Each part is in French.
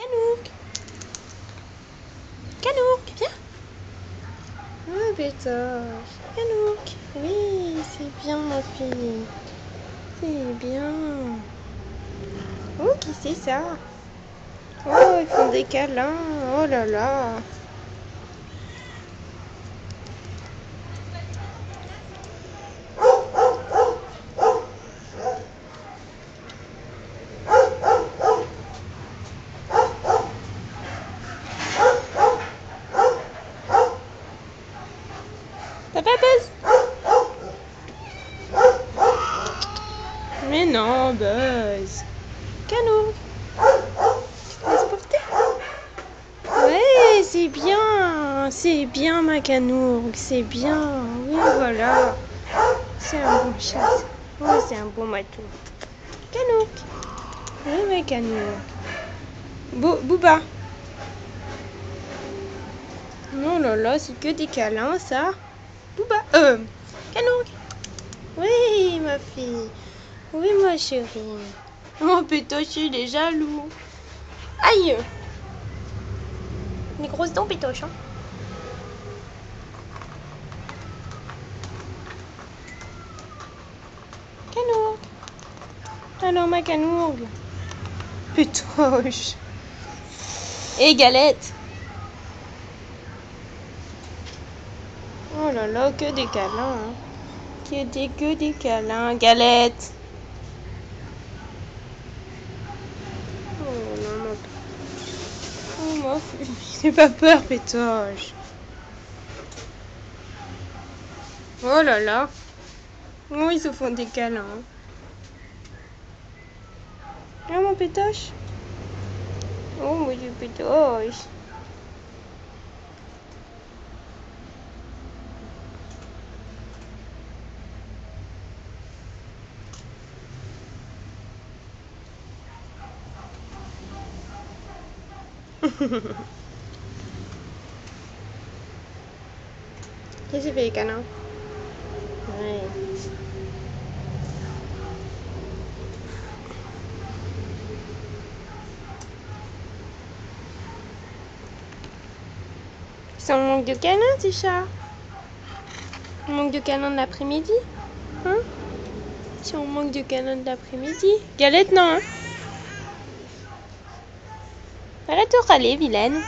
Canouk Canouk, viens Oh, pétoche Canouk Oui, c'est bien, ma fille. C'est bien. Oh, qui c'est ça? Oh, ils font des câlins. Oh là là. T'as pas Buzz Mais non, Buzz. Canou. Tu te laisses porter? C'est bien. C'est bien, ma canourgue. C'est bien. Oui, voilà. C'est un bon chat. Oui, c'est un bon matou. Canouk. Oui, ma canourgue. Bou Bouba. Non, là, là, c'est que des câlins, ça. Bouba. Euh. Oui, ma fille. Oui, ma chérie. Oh, Pétoche, il est jaloux. Aïe. Les grosses dents, Pétoche. Hein. Canourgue. Alors, ma canourgue. Pétoche. Et Galette. Oh là là, que des câlins. Hein. Que des, que des câlins. Galette. Oh non, non. Oh ma fille. J'ai pas peur, pétoche. Oh là là. Oh, ils se font des câlins. Ah, mon pétoche. Oh, mon dieu, pétoche. Qu'est-ce que fait les canards Ouais. C'est un manque de câlin, ces chats On manque de câlin de l'après-midi Hein? Si on manque de câlin de l'après-midi Galette, non, hein? Arrête de râler, vilaine.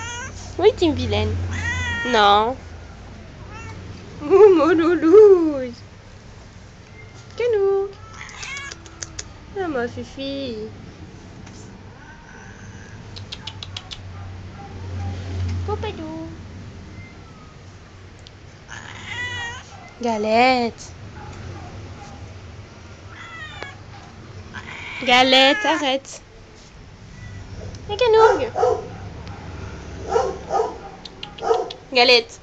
Oui, tu es une vilaine. Non. Oh, mon loulou. Canou. Ah, ma fifi. Poupédou. Galette. Galette, arrête. Et Galette